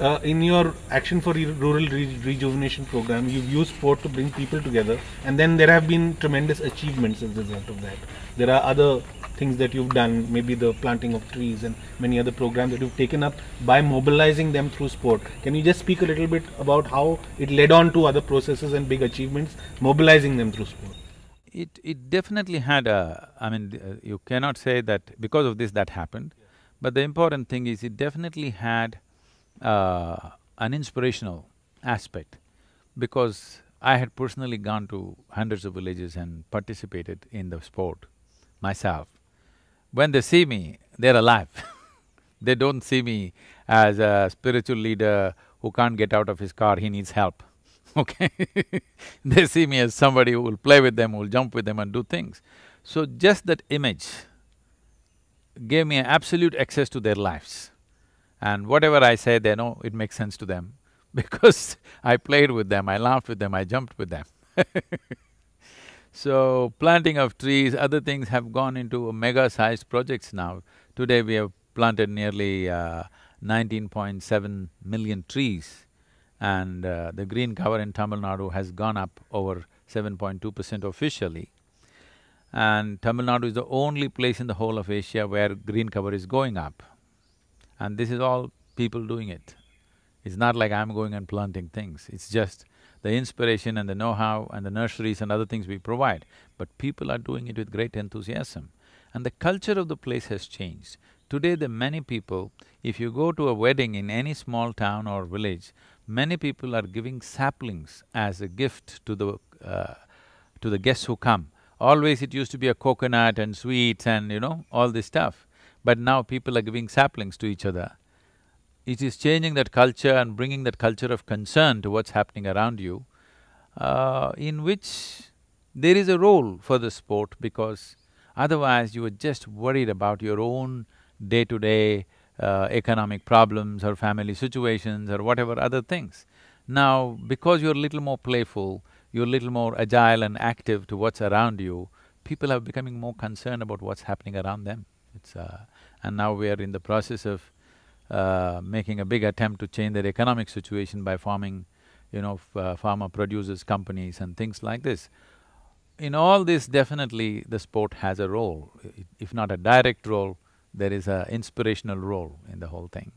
uh, in your Action for Rural Re- Rejuvenation program, you've used sport to bring people together, and then there have been tremendous achievements as a result of that. There are other things that you've done, maybe the planting of trees and many other programs that you've taken up by mobilizing them through sport. Can you just speak a little bit about how it led on to other processes and big achievements, mobilizing them through sport? It… it definitely had a. I mean, uh, you cannot say that because of this that happened, but the important thing is it definitely had uh, an inspirational aspect because I had personally gone to hundreds of villages and participated in the sport myself. When they see me, they're alive They don't see me as a spiritual leader who can't get out of his car, he needs help, okay They see me as somebody who will play with them, who will jump with them and do things. So just that image gave me absolute access to their lives. And whatever I say, they know it makes sense to them because I played with them, I laughed with them, I jumped with them So, planting of trees, other things have gone into mega-sized projects now. Today we have planted nearly uh, 19.7 million trees and uh, the green cover in Tamil Nadu has gone up over 7.2 percent officially. And Tamil Nadu is the only place in the whole of Asia where green cover is going up. And this is all people doing it. It's not like I'm going and planting things, it's just the inspiration and the know-how and the nurseries and other things we provide, but people are doing it with great enthusiasm. And the culture of the place has changed. Today the many people, if you go to a wedding in any small town or village, many people are giving saplings as a gift to the… Uh, to the guests who come. Always it used to be a coconut and sweets and you know, all this stuff. But now people are giving saplings to each other. It is changing that culture and bringing that culture of concern to what's happening around you, uh, in which there is a role for the sport because otherwise you are just worried about your own day-to-day uh, economic problems or family situations or whatever other things. Now, because you're a little more playful, you're a little more agile and active to what's around you, people are becoming more concerned about what's happening around them. It's uh, and now we are in the process of uh, making a big attempt to change their economic situation by forming, you know, uh, farmer producers companies and things like this. In all this, definitely the sport has a role, if not a direct role, there is a inspirational role in the whole thing.